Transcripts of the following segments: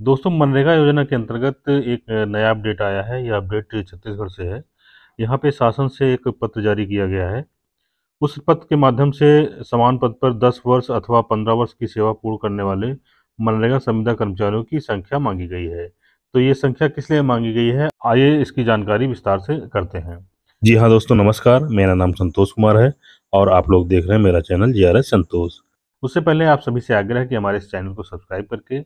दोस्तों मनरेगा योजना के अंतर्गत एक नया अपडेट आया है। यह अपडेट छत्तीसगढ़ से है। यहाँ पे शासन से एक पत्र जारी किया गया है। उस पत्र के माध्यम से समान पद पर 10 वर्ष अथवा 15 वर्ष की सेवा पूर्ण करने वाले मनरेगा संविदा कर्मचारियों की संख्या मांगी गई है। तो ये संख्या किस लिए मांगी गई है? आइए इसकी जानकारी विस्तार से करते हैं। जी हाँ दोस्तों नमस्कार। मेरा नाम संतोष कुमार है और आप लोग देख रहे हैं मेरा channel G R S Santosh. उससे पहले आप सभी से आग्रह है कि हमारे इस चैनल को सब्सक्राइब करके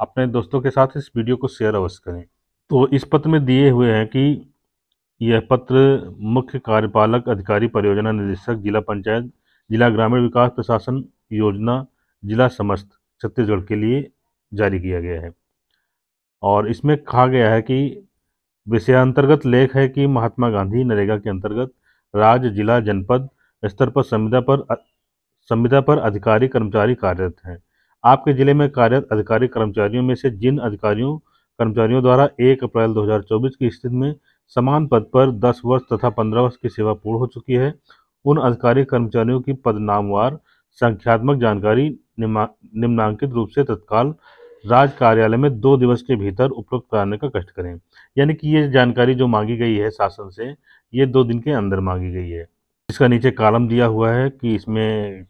अपने दोस्तों के साथ इस वीडियो को शेयर अवश्य करें। तो इस पत्र में दिए हुए हैं कि यह पत्र मुख्य कार्यपालक अधिकारी परियोजना निदेशक जिला पंचायत, जिला ग्रामीण विकास प्रशासन योजना, जिला समस्त छत्तीसगढ़ के लिए जारी किया गया है। और इसमें कहा गया है कि विषयांतर्गत लेख है कि महात्मा गांधी नरेगा के अंतर्गत राज्य, जिला, जनपद स्तर पर संविदा पर संविदा पर अधिकारी, कर्मचारी कार्यरत हैं। आपके ज़िले में कार्यरत अधिकारी कर्मचारियों में से जिन अधिकारियों, कर्मचारियों द्वारा 1 अप्रैल 2024 की स्थिति में समान पद पर 10 वर्ष तथा 15 वर्ष की सेवा पूर्ण हो चुकी है, उन अधिकारी कर्मचारियों की पदनामवार, संख्यात्मक जानकारी निम्नांकित रूप से तत्काल राज कार्यालय में दो दिवस के भीतर उपलब्ध कराने का कष्ट करें। यानी कि ये जानकारी जो मांगी गई है शासन से, ये दो दिन के अंदर मांगी गई है। इसका नीचे कालम दिया हुआ है कि इसमें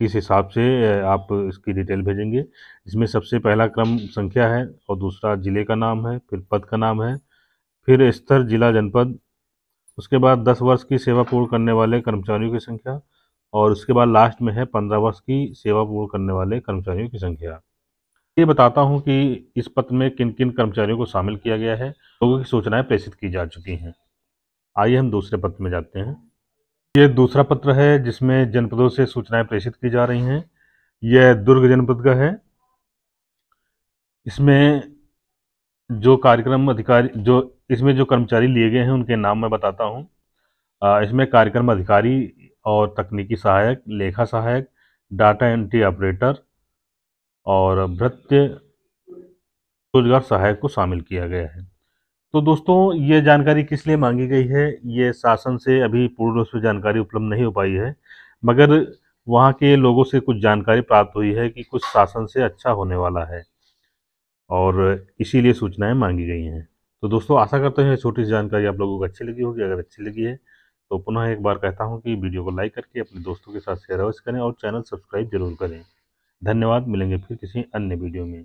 किस हिसाब से आप इसकी डिटेल भेजेंगे। इसमें सबसे पहला क्रम संख्या है और दूसरा ज़िले का नाम है, फिर पद का नाम है, फिर स्तर जिला जनपद, उसके बाद दस वर्ष की सेवा पूर्ण करने वाले कर्मचारियों की संख्या और उसके बाद लास्ट में है पंद्रह वर्ष की सेवा पूर्ण करने वाले कर्मचारियों की संख्या। ये बताता हूँ कि इस पत्र में किन किन कर्मचारियों को शामिल किया गया है, लोगों की सूचनाएँ प्रेषित की जा चुकी हैं। आइए हम दूसरे पत्र में जाते हैं। ये दूसरा पत्र है जिसमें जनपदों से सूचनाएँ प्रेषित की जा रही हैं। यह दुर्ग जनपद का है। इसमें जो कार्यक्रम अधिकारी, जो, इसमें जो कर्मचारी लिए गए हैं, उनके नाम मैं बताता हूँ। इसमें कार्यक्रम अधिकारी और तकनीकी सहायक, लेखा सहायक, डाटा एंट्री ऑपरेटर और भृत्य रोज़गार सहायक को शामिल किया गया है। तो दोस्तों, ये जानकारी किस लिए मांगी गई है? ये शासन से अभी पूर्ण रूप से जानकारी उपलब्ध नहीं हो पाई है, मगर वहाँ के लोगों से कुछ जानकारी प्राप्त हुई है कि कुछ शासन से अच्छा होने वाला है और इसीलिए सूचनाएँ मांगी गई हैं। तो दोस्तों, आशा करते हैं छोटी सी जानकारी आप लोगों को अच्छी लगी होगी। अगर अच्छी लगी है तो पुनः एक बार कहता हूँ कि वीडियो को लाइक करके अपने दोस्तों के साथ शेयर अवश्य करें और चैनल सब्सक्राइब ज़रूर करें। धन्यवाद, मिलेंगे फिर किसी अन्य वीडियो में।